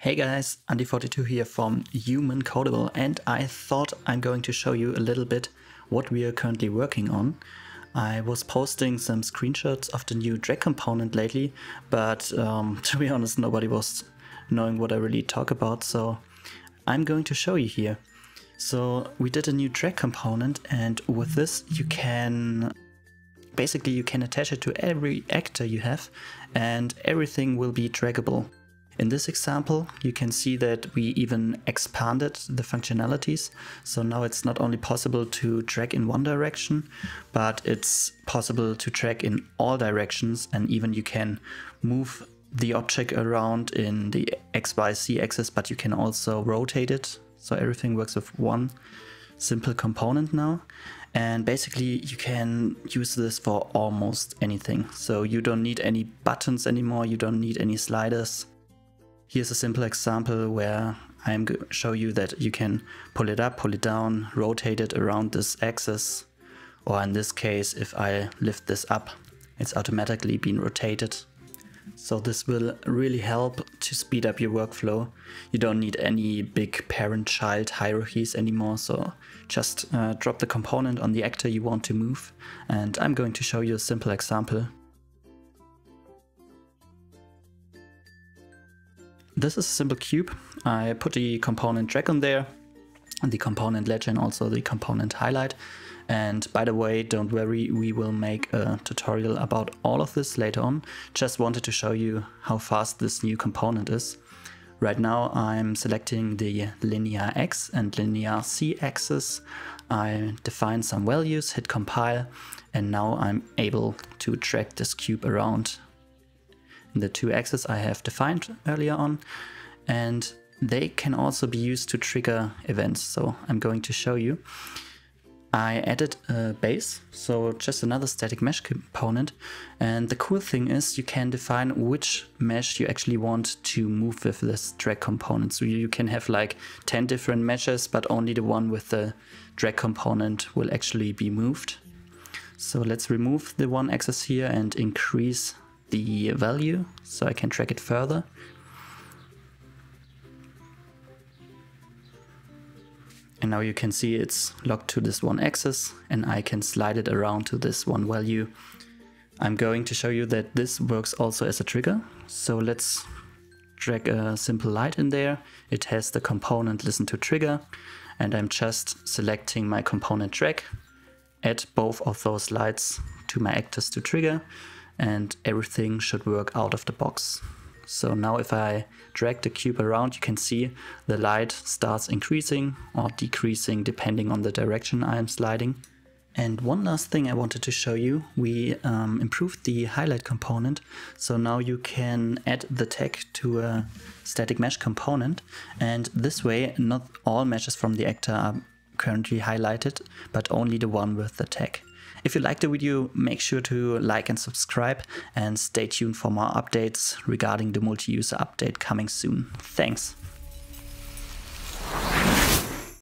Hey guys, Andy42 here from Human Codeable and I thought I'm going to show you a little bit what we are currently working on. I was posting some screenshots of the new drag component lately, but um, to be honest nobody was knowing what I really talk about, so I'm going to show you here. So we did a new drag component and with this you can basically you can attach it to every actor you have and everything will be draggable. In this example, you can see that we even expanded the functionalities. So now it's not only possible to drag in one direction, but it's possible to drag in all directions and even you can move the object around in the XYZ axis, but you can also rotate it. So everything works with one simple component now. And basically you can use this for almost anything. So you don't need any buttons anymore, you don't need any sliders. Here's a simple example where I'm going to show you that you can pull it up, pull it down, rotate it around this axis. Or in this case, if I lift this up, it's automatically being rotated. So this will really help to speed up your workflow. You don't need any big parent-child hierarchies anymore, so just uh, drop the component on the actor you want to move. And I'm going to show you a simple example. This is a simple cube. I put the component drag on there, and the component legend, also the component highlight. And by the way, don't worry, we will make a tutorial about all of this later on. Just wanted to show you how fast this new component is. Right now I'm selecting the linear X and linear Z axis. I define some values, hit compile, and now I'm able to drag this cube around the two axes I have defined earlier on. And they can also be used to trigger events. So I'm going to show you. I added a base, so just another static mesh component. And the cool thing is you can define which mesh you actually want to move with this drag component. So you can have like 10 different meshes, but only the one with the drag component will actually be moved. So let's remove the one axis here and increase the value so I can track it further. And now you can see it's locked to this one axis and I can slide it around to this one value. I'm going to show you that this works also as a trigger. So let's drag a simple light in there. It has the component listen to trigger and I'm just selecting my component drag, add both of those lights to my actors to trigger and everything should work out of the box. So now if I drag the cube around, you can see the light starts increasing or decreasing depending on the direction I am sliding. And one last thing I wanted to show you, we um, improved the highlight component. So now you can add the tag to a static mesh component. And this way, not all meshes from the actor are currently highlighted, but only the one with the tag. If you liked the video, make sure to like and subscribe and stay tuned for more updates regarding the multi-user update coming soon. Thanks.